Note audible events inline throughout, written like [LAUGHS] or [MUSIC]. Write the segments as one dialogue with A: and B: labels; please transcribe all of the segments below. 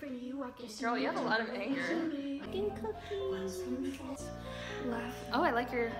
A: For you, I guess
B: Girl, you have a lot of anger.
A: Fucking cookies. Laugh.
B: Oh, I like your.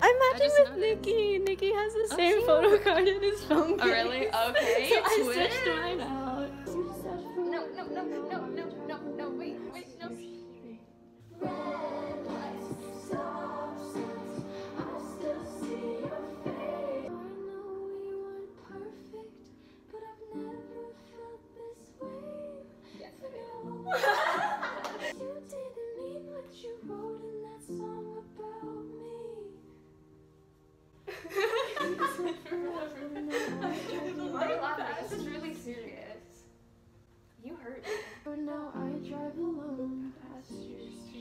A: I'm matching with. Nikki. Nikki has the
B: Oh,
A: same photo [LAUGHS] card in his phone.
B: Oh, really?
A: case.
B: Okay. [LAUGHS]
A: so I switched mine out. Now I drive alone past your street.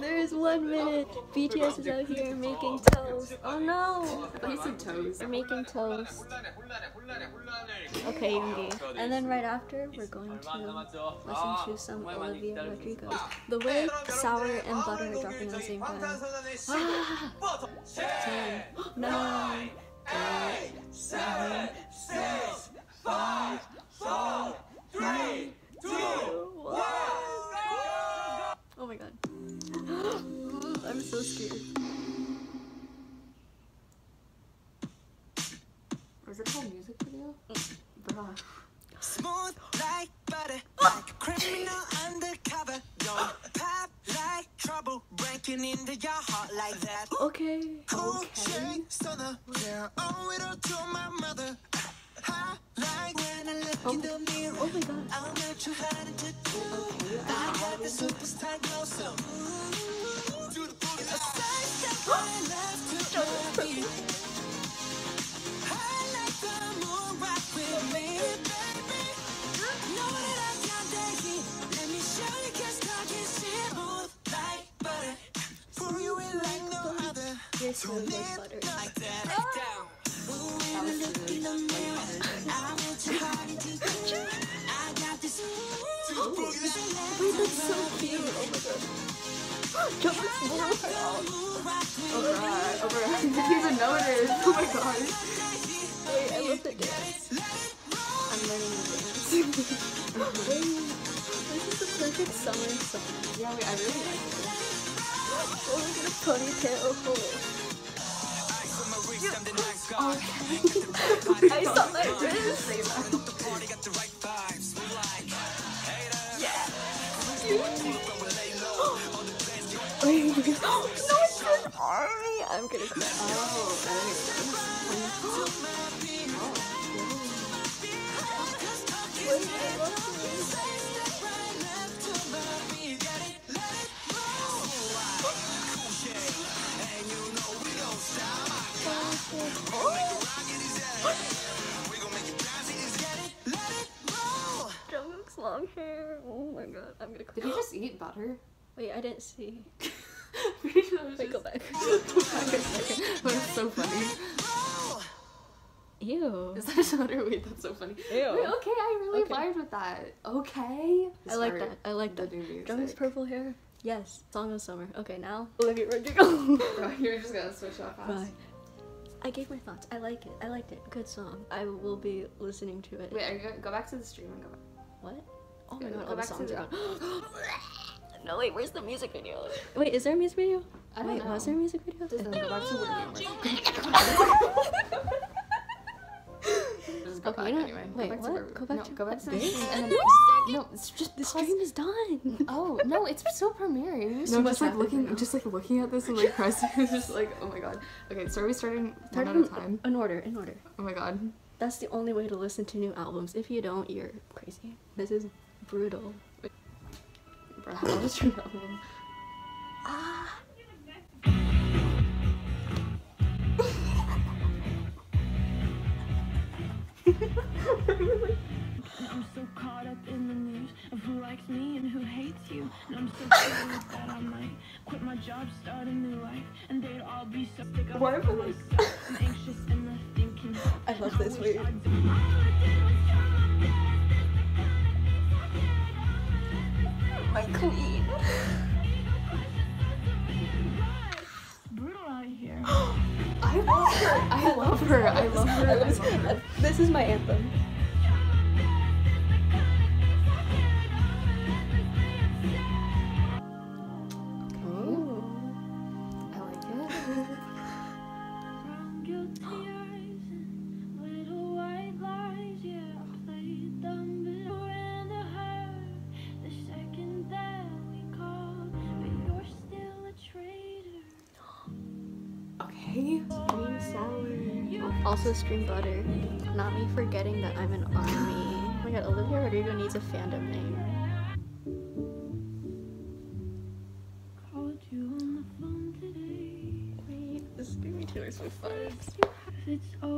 A: There's one minute. BTS is out here making toast. Oh no!
B: Oh, you said toes.
A: We're making toast. Okay, Yoongi. And then right after, we're going to listen to some Olivia Rodrigo. The way sour and butter are dropping at the same time. Ten, nine, eight, seven, six, five, four, three, two, one. Oh my god. [GASPS] I'm so scared.
B: Was it a music video? Bruh.
C: Smooth like butter, [GASPS] like criminal undercover. Don't pop like trouble, breaking into your heart like that.
A: Okay.
C: Mirror, I want your heart into picture. I got this.
A: Wait, that's so cute. Oh my god. Jump is more
B: Oh god, oh my god. Didn't even notice. Oh my god.
A: Wait, I love the dance. I'm learning the dance. [LAUGHS] Wait, this is the perfect summer song.
B: Yeah, wait, I really like it. [LAUGHS] [LAUGHS]
A: Oh, ponytail. I saw. Wait, no, it's an army. I'm gonna. Jungkook's long hair. Oh my god, I'm gonna.
B: Did he just eat butter?
A: Wait, I didn't see.
B: Pretty sure it was
A: Wait, go back. [LAUGHS]
B: It's so funny.
D: Ew.
B: Is that shorter? Wait, that's so funny.
D: Ew.
B: Wait, okay, I really
D: Okay.
B: vibed with that. Okay.
D: I like that. I like that. Drums, purple hair. Yes. Song of summer. Okay, now Olivia Rodrigo. [LAUGHS]
B: Bro, you're just gonna switch fast.
D: Bye. I gave my thoughts. I like it. I liked it. Good song. I will be listening to it.
B: Wait, are you gonna go back to the stream and go back?
D: What? Oh my god,
B: go
D: all the songs are out. [GASPS] no, wait, where's the music video? Wait, is there a music video?
B: I don't
D: wait,
B: know.
D: was there a music video?
B: Go back to Just [LAUGHS] go
D: Okay,
B: back
D: you know-
B: anyway.
D: wait,
B: go back
D: what?
B: To
D: Go back
B: no,
D: to
B: go back to the
D: this?
B: and then no, it's just
D: the stream is done. [LAUGHS]
B: Oh no, it's so premiering. No,
D: what's
B: just like looking,
D: now?
B: just like looking at this and like [LAUGHS] pressing. Just like, oh my god. Okay, so are we starting
D: Start
B: one at a time?
D: in order, in order.
B: Oh my god.
D: That's the only way to listen to new albums. If you don't, you're crazy. This is brutal.
B: Bro, how [LAUGHS] was your album?
E: I'm so caught up in the news of who likes me and who hates you. And I'm so curious that I might quit my job, start a new life, and they'd all be so sick of myself. I'm anxious and can help.
D: I love this,
E: wish best.
D: My queen.
E: Brutal out here. [GASPS]
B: I love her. I love her. I love her. [LAUGHS] I love her.
D: This is my anthem. Also stream butter. Not me forgetting that I'm an army. Oh my god, Olivia Rodrigo needs a fandom name.
E: Called you on the phone today.
D: Wait, this is giving me Taylor Swift vibes.
E: It's always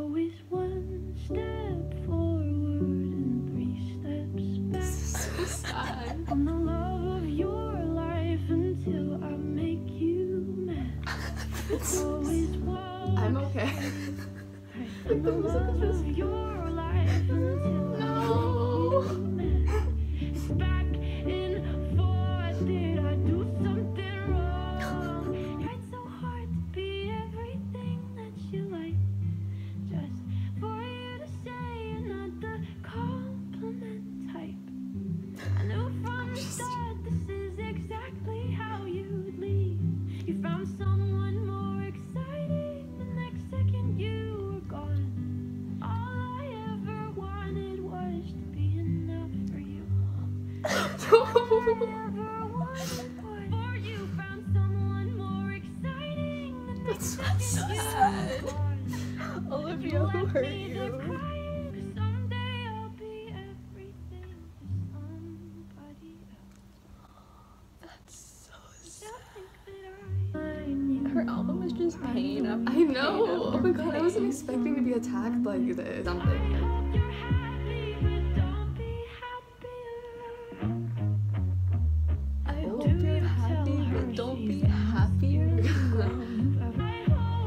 D: pain. I'm
B: know. Oh my god, I wasn't expecting to be attacked like this. Something.
E: hope you're happy, but don't be happier. [LAUGHS]
D: Don't [LAUGHS]
E: be
D: happy but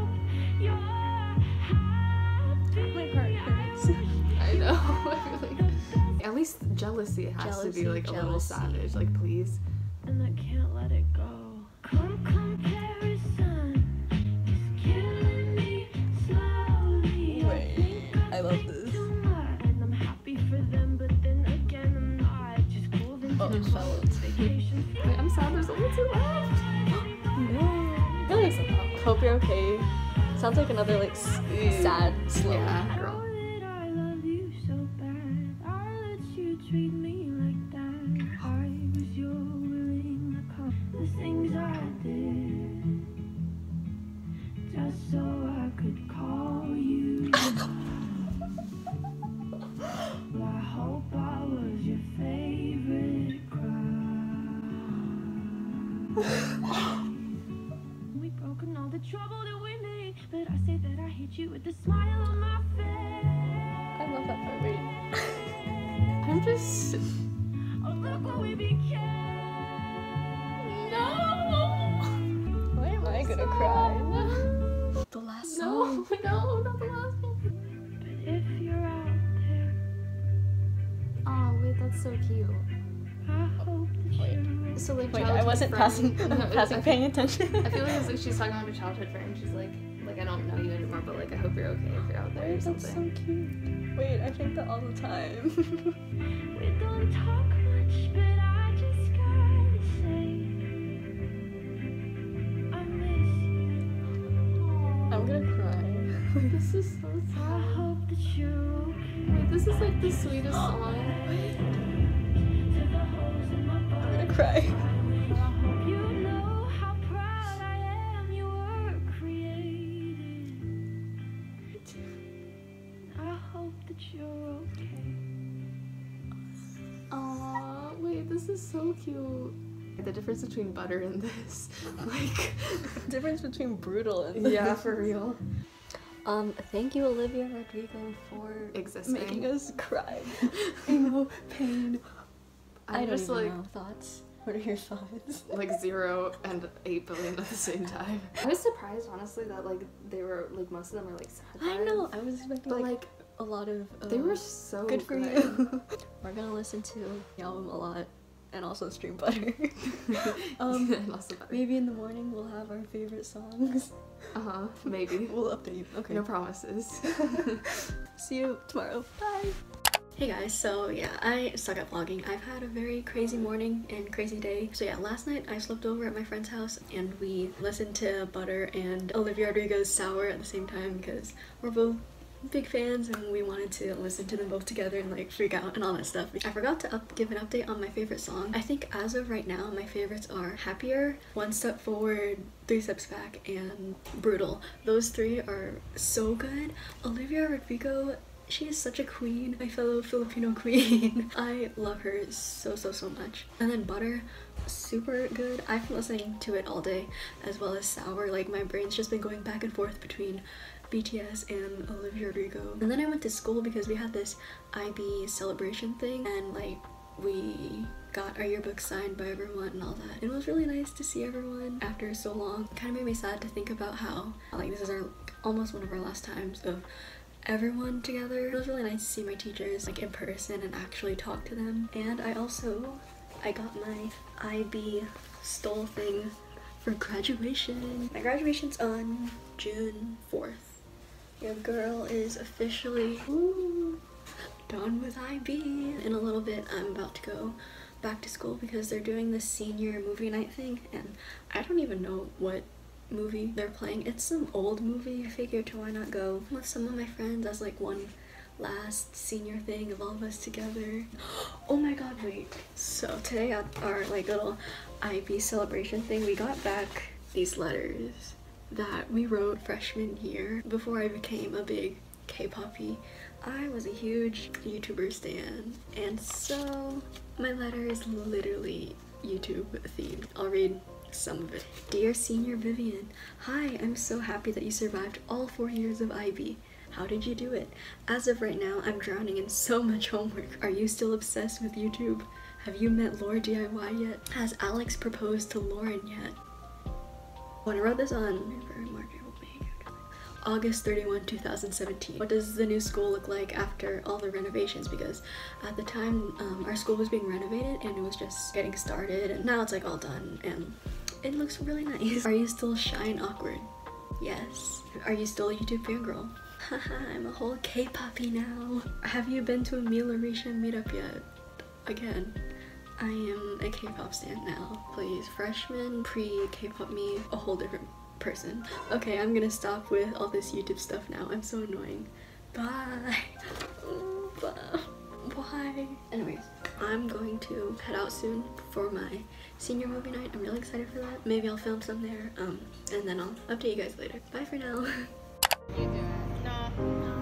D: don't be happier.
E: I hope
D: hope Do okay. Sounds like another like s- sad slow.
B: Yeah, girl.
E: So
B: cute.
E: I hope
D: So like
F: Wait, I wasn't
D: friend-
F: passing [LAUGHS]
D: No,
F: passing
D: feel-
F: paying attention.
D: I feel like it's like she's talking about a childhood friend. She's like, like I don't know you anymore, but like I hope you're okay if you're out there or
F: Wait, that's so
D: something.
F: cute. Wait, I think that all the time. [LAUGHS]
E: We don't talk much, but I just gotta say I miss you.
F: I'm gonna cry. [LAUGHS]
D: This is so sad.
E: I hope that you're okay.
D: Wait, this is like the sweetest song.
E: To the holes in my
F: I'm gonna cry.
E: I hope you know how proud I am you were created. I hope that you're okay.
D: Wait, this is so cute. The difference between butter and this, [LAUGHS] like, [LAUGHS]
F: Difference between brutal and
D: yeah, for real.
F: Um, thank you, Olivia Rodrigo, for
D: Existing.
F: making us cry. [LAUGHS] Emo, pain.
D: I'm
F: I don't
D: just
F: even
D: like
F: know. Thoughts? What are your thoughts?
D: like zero and eight billion at the same time. I was surprised, honestly, that like they were like most of them were like sad.
F: I know. I was expecting
D: but
F: like,
D: like
F: a lot of.
D: They were so
F: good for you. [LAUGHS] We're gonna listen to the album a lot, and also stream butter. [LAUGHS] um,
D: and also butter.
F: maybe in the morning we'll have our favorite songs.
D: Uh huh. Maybe. [LAUGHS]
F: We'll update you. Okay.
D: No promises. [LAUGHS]
F: See you tomorrow. Bye. Hey guys, so yeah, I suck at vlogging. I've had a very crazy morning and crazy day. So yeah, last night I slept over at my friend's house and we listened to Butter and Olivia Rodrigo's Sour at the same time because we're both big fans and we wanted to listen to them both together and like freak out and all that stuff. I forgot to up- give an update on my favorite song. I think as of right now, my favorites are Happier, One Step Forward, Three Steps Back, and Brutal. Those three are so good. Olivia Rodrigo she is such a queen, my fellow Filipino [LAUGHS] queen. I love her so, so, so much. And then Butter, super good. I've been listening to it all day, as well as Sour. Like, my brain's just been going back and forth between BTS and Olivia Rodrigo. And then I went to school because we had this IB celebration thing, and like, we got our yearbook signed by everyone and all that. It was really nice to see everyone after so long. Kind of made me sad to think about how, like, this is our almost one of our last times of everyone together. It was really nice to see my teachers like in person and actually talk to them. And I also I got my IB stole thing for graduation. My graduation's on June 4th. Your girl is officially done with IB. In a little bit, I'm about to go back to school because they're doing this senior movie night thing, and I don't even know what movie they're playing. It's some old movie. I figured why not go with some of my friends as like one last senior thing of all of us together. [GASPS] Oh my god, wait. So today at our like little IB celebration thing, we got back these letters that we wrote freshman year before I became a big K-poppy. I was a huge YouTuber stan, and so my letter is literally YouTube themed. I'll read some of it. Dear Senior Vivien, Hi, I'm so happy that you survived all four years of IB. How did you do it? As of right now, I'm drowning in so much homework. Are you still obsessed with YouTube? Have you met LaurDIY yet? Has Alex proposed to Lauren yet? When I wrote this on August 31, 2017. What does the new school look like after all the renovations? Because at the time, um, our school was being renovated and it was just getting started, and now it's like all done and it looks really nice. Are you still shy and awkward? Yes. Are you still a YouTube fangirl? Haha, [LAUGHS] I'm a whole K-poppy now. Have you been to a Mila Risha meetup yet? Again. I am a K-pop stan now. Please, freshman, pre-K-pop me, a whole different person. Okay, I'm gonna stop with all this YouTube stuff now. I'm so annoying. Bye. Bye. Why? Anyways, I'm going to head out soon for my senior movie night. I'm really excited for that. Maybe I'll film some there. Um, and then I'll update you guys later. Bye for now. [LAUGHS]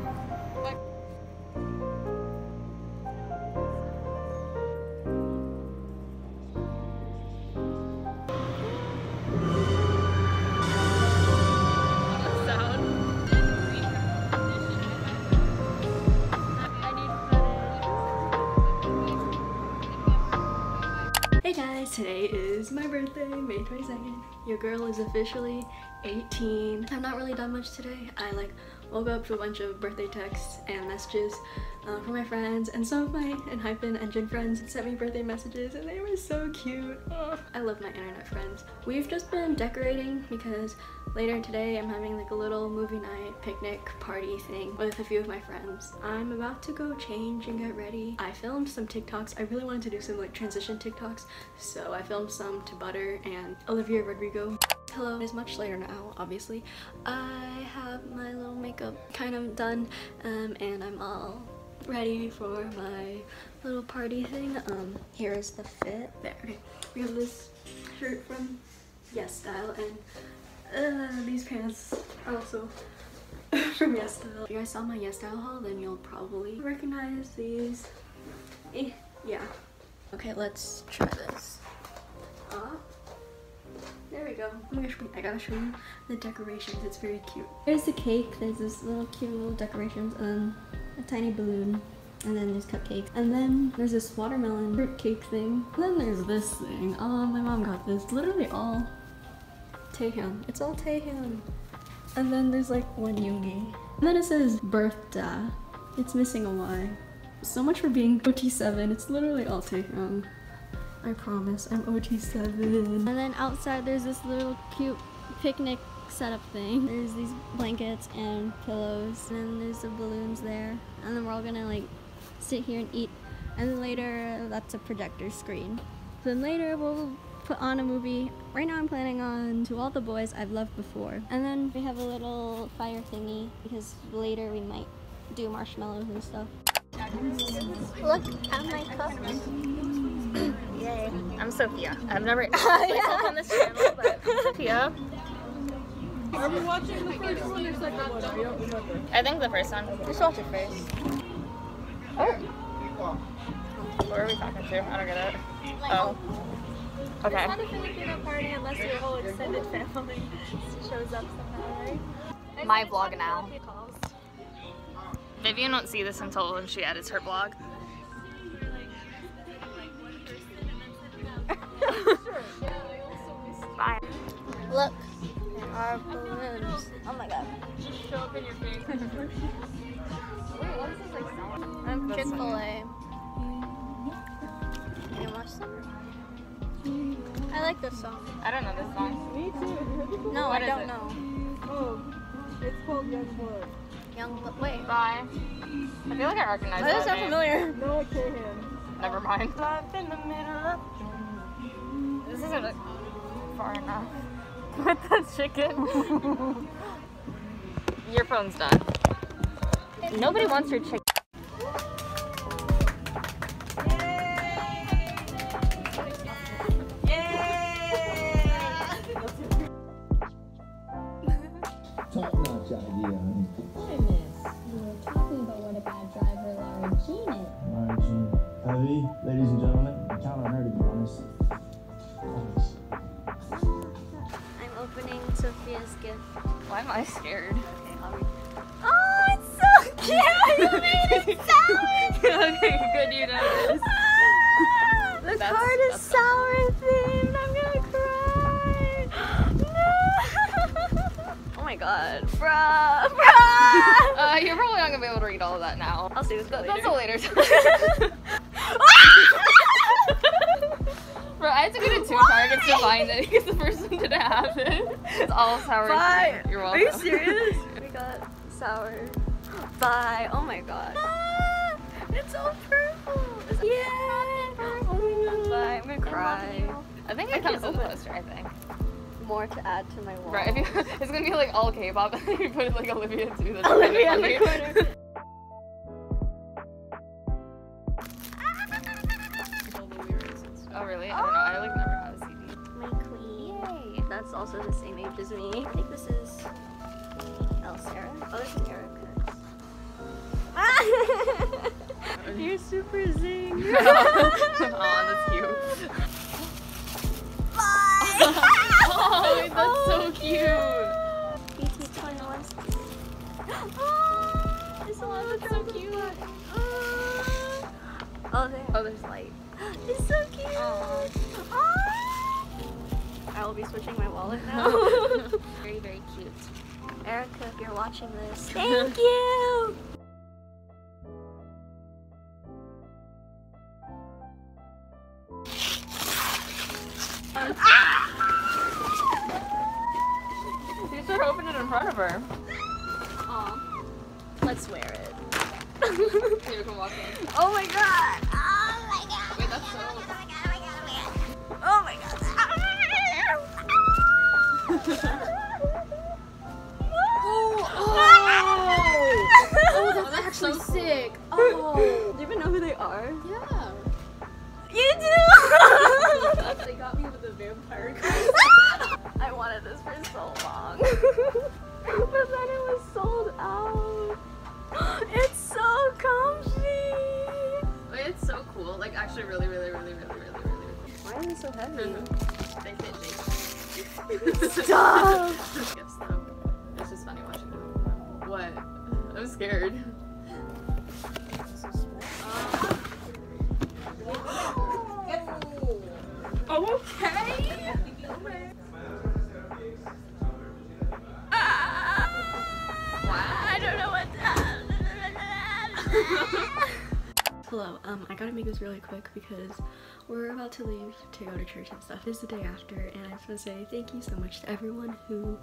F: today is my birthday, May 22nd. Your girl is officially 18. I've not really done much today. I like woke up to a bunch of birthday texts and messages uh, from my friends and some of my ENHYPEN ENGENE friends sent me birthday messages and they were so cute. Oh, I love my internet friends. We've just been decorating because later today I'm having like a little movie night picnic party thing with a few of my friends. I'm about to go change and get ready. I filmed some TikToks. I really wanted to do some like transition TikToks so I filmed some to Butter and Olivia Rodrigo. Hello, it's much later now, obviously. I have my little makeup kind of done um, and I'm all ready for my little party thing. Um, here is the fit. There, okay. We have this shirt from Yes Style and uh, these pants also [LAUGHS] from Yes Style. If you guys saw my Yes Style haul, then you'll probably recognize these. Eh, yeah. Okay, let's try this. Uh, there we go. Oh my gosh, wait, I gotta show you the decorations. It's very cute. There's the cake. There's this little cute little decorations and a tiny balloon. And then there's cupcakes. And then there's this watermelon fruit cake thing. And then there's this thing. Oh, my mom got this. Literally all Taehyung. It's all Taehyung. And then there's like one Yoongi. And then it says birthday. It's missing a Y. So much for being OT7. It's literally all Taehyung. I promise, I'm OT7. And then outside there's this little cute picnic setup thing. There's these blankets and pillows, and then there's the balloons there. And then we're all gonna like sit here and eat. And then later, that's a projector screen. Then later we'll put on a movie. Right now I'm planning on To All the Boys I've Loved Before. And then we have a little fire thingy because later we might do marshmallows and stuff. Look at my cup.
B: Yay. I'm Sophia. I've never [LAUGHS] myself on this channel, but [LAUGHS] Sophia.
G: Are we watching the first one or second one? I don't remember.
B: I think the first one.
F: Just watch it first.
B: Oh. Who are we talking to? I don't get it. Oh. Okay.
E: It's not a Filipino party unless your whole extended family [LAUGHS] shows up somehow, right? I
B: My vlog now. Vivien won't see this until when she edits her blog. Bye.
F: Look, there are balloons. Oh my god.
E: just show up in your face. Wait, what is this like sound?
F: I'm
B: That's
F: Chick fil A. Can you watch some? I like this song.
B: I don't know this song.
G: Me too. Have you heard before?
F: No,
B: What
F: I don't
B: it?
F: know.
G: Oh, it's called Young Blood.
F: Young Blo- Wait.
B: Bye. I feel like I recognize
F: Why does
B: that
F: that sound
B: name.
F: familiar?
G: Noah Kahan.
B: Never mind. This isn't far enough. [LAUGHS] With the chicken. [LAUGHS] your phone's done. Nobody wants your chicken.
F: God, bruh, bruh.
B: Uh, you're probably not gonna be able to read all of that now.
F: I'll see this
B: Th-
F: later.
B: That's a later time. [LAUGHS] Bro, I had to go to two targets to find it because the first one didn't have it. It's all sour.
F: Bye.
B: You're
F: Are you serious? [LAUGHS] we got sour. Bye. Oh my god. Ah, it's all purple. yeah. Oh my god. Bye. I'm gonna cry.
B: I think
F: I
B: it comes
F: can't
B: in the poster. I think.
F: More to add to my wall.
B: Right. If you, [LAUGHS] it's gonna be like all K-pop, and [LAUGHS] then you put like Olivia too. That's
F: Olivia in the corner. [LAUGHS]
B: Oh really? I don't know. I like never had a CD.
F: My queen. Yay. That's also the same age as me. I think this is El Sarah. Oh, this is Erica. You're super zing.
B: oh, that's cute. Oh, [GASPS] ah, oh, that's so cute.
F: BT21. Oh, this one is so cute. Oh, there.
B: Oh, there's light. [GASPS]
F: It's so cute. Oh.
B: I
D: will be switching my wallet now. [LAUGHS] [LAUGHS] very, very cute. Erica, if you're watching this, thank! [LAUGHS] You wear it. [LAUGHS]
G: You can walk in.
D: Oh my god! Oh my god!
G: Oh, wait, that's so.
D: Oh my god!
G: Oh,
D: that's
G: actually
D: sick. Oh, do you oh. even know who they are?
G: Yeah.
D: You do. [LAUGHS]
G: They got me with a vampire [LAUGHS]
D: I wanted this for so long, but then it was sold out.
G: Actually, really, really, really, really, really, really, really.
D: Why is it so heavy?
G: They fit me.
D: Stop. [LAUGHS]
G: Gifts, though. It's just funny watching them. What? I'm scared.
D: Gotta make this really quick because we're about to leave to go to church and stuff. It's the day after, and I just want to say thank you so much to everyone who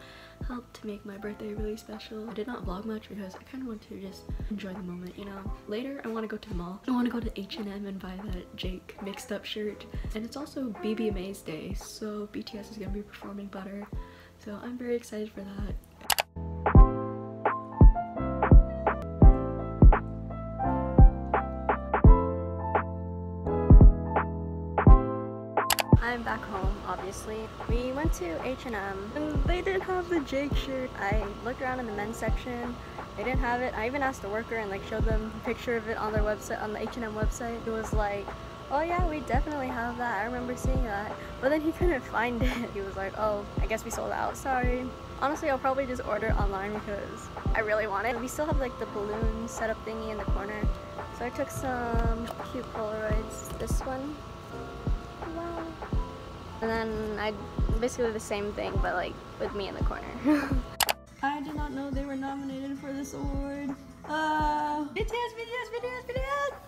D: helped to make my birthday really special. I did not vlog much because I kind of want to just enjoy the moment, you know. Later, I want to go to the mall. I want to go to H&M and buy that Jake mixed up shirt. And it's also BBMA's day, so BTS is gonna be performing Butter. So I'm very excited for that. I'm back home, obviously. We went to H&M and they didn't have the Jake shirt. I looked around in the men's section. They didn't have it. I even asked the worker and like showed them a picture of it on their website, on the H&M website. It was like, oh yeah, we definitely have that. I remember seeing that. But then he [LAUGHS] couldn't find it. He was like, oh, I guess we sold out. Sorry. Honestly, I'll probably just order online because I really want it. We still have like the balloon setup thingy in the corner. So I took some cute Polaroids. This one. And then I basically the same thing, but like with me in the corner. [LAUGHS] I did not know they were nominated for this award. Uh, BTS, BTS, BTS, BTS.